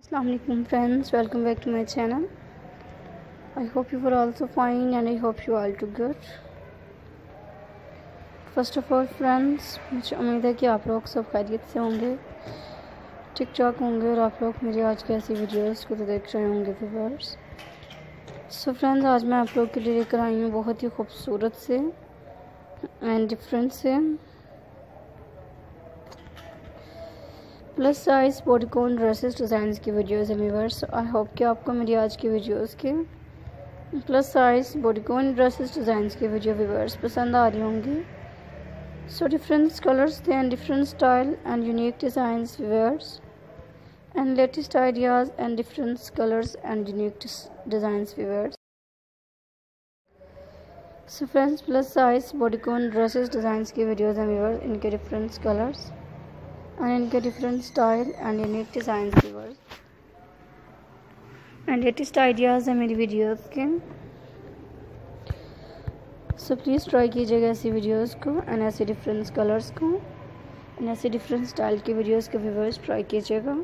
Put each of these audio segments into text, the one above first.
Assalamualaikum friends. Welcome back to my channel. I hope you are also fine and I hope you all too good. First of all friends मुझे उम्मीद है कि आप लोग सब खैरियत से होंगे ठीक ठाक होंगे और आप लोग मेरी आज की ऐसी वीडियोस को तो देख रहे होंगे व्यूवर्स सो फ्रेंड्स आज मैं आप लोग के लिए लेकर आई हूँ बहुत ही खूबसूरत से एंड डिफरेंट से. Plus size bodycon dresses design की वीडियोस है व्यूवर्स आई होप कि आपको मेरी आज की वीडियोस के plus size bodycon dresses design की वीडियो व्यूवर्स पसंद आ रही होंगी. सो डिफरेंट कलर्स थे and different style and unique designs viewers and latest ideas and different colors and unique designs viewers so, friends, plus size bodycon dresses designs की videos हैं viewers इनके different colors. And इनके different style and unique designs, viewers. And latest ideas हैं मेरी videos के so please try कीजिएगा ऐसी videos को एंड ऐसे डिफरेंट कलर्स को एंड ऐसे डिफरेंट स्टाइल की वीडियोस के व्यूवर्स ट्राई कीजिएगा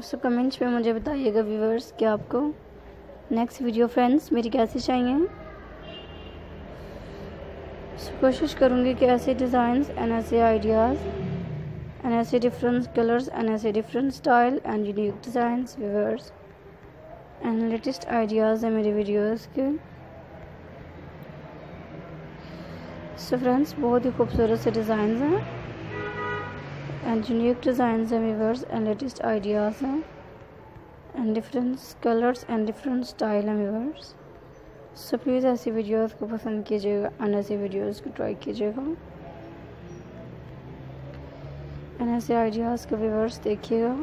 सो कमेंट्स में मुझे बताइएगा व्यूवर्स कि आपको नेक्स्ट वीडियो फ्रेंड्स मेरी कैसी चाहिए? कोशिश करूँगी कि ऐसे डिज़ाइंस एंड ऐसे आइडियाज़ एंड ऐसे डिफरेंट कलर्स एंड ऐसे different style and unique designs viewers and latest ideas हैं मेरे वीडियोज़ के। सो फ्रेंड्स बहुत ही खूबसूरत से डिज़ाइन हैं and unique design and viewers and latest ideas हैं and different colors and different style हैं viewers सो प्लीज़ ऐसी वीडियोस को पसंद कीजिएगा एंड ऐसी वीडियोस को ट्राई कीजिएगा। एंड ऐसे आइडियाज़ के व्यूवर्स देखिएगा।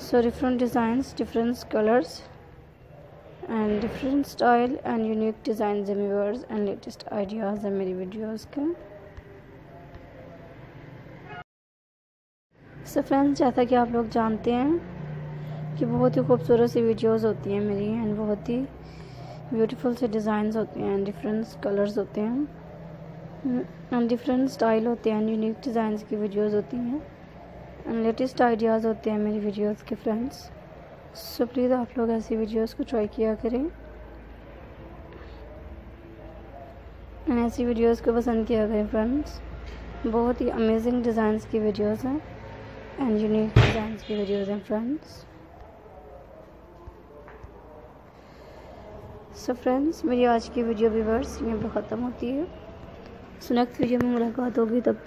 So different designs different colours and different style and unique design है व्यूवर्स एंड लेटेस्ट आइडियाज़ हैं मेरी वीडियोज़ के। सो फ्रेंड्स जैसा कि आप लोग जानते हैं कि बहुत ही खूबसूरत सी वीडियोस होती हैं मेरी एंड बहुत ही ब्यूटीफुल से डिज़ाइंस होते हैं डिफरेंट कलर्स होते हैं। डिफरेंट स्टाइल होते हैं यूनिक डिज़ाइंस की वीडियोस होती हैं। एंड लेटेस्ट आइडियाज़ होते हैं मेरी वीडियोस के फ्रेंड्स सो प्लीज़ आप लोग ऐसी वीडियोस को ट्राई किया करें। एंड ऐसी वीडियोस को पसंद किया करें फ्रेंड्स बहुत ही अमेजिंग डिज़ाइंस की वीडियोस हैं। एंड यूनिक डिज़ाइन की वीडियोज़ हैं फ्रेंड्स सो फ्रेंड्स मेरी आज की वीडियो व्यूवर्स यहाँ पर ख़त्म होती है। सो नेक्स्ट वीडियो में मुलाकात होगी, तब तक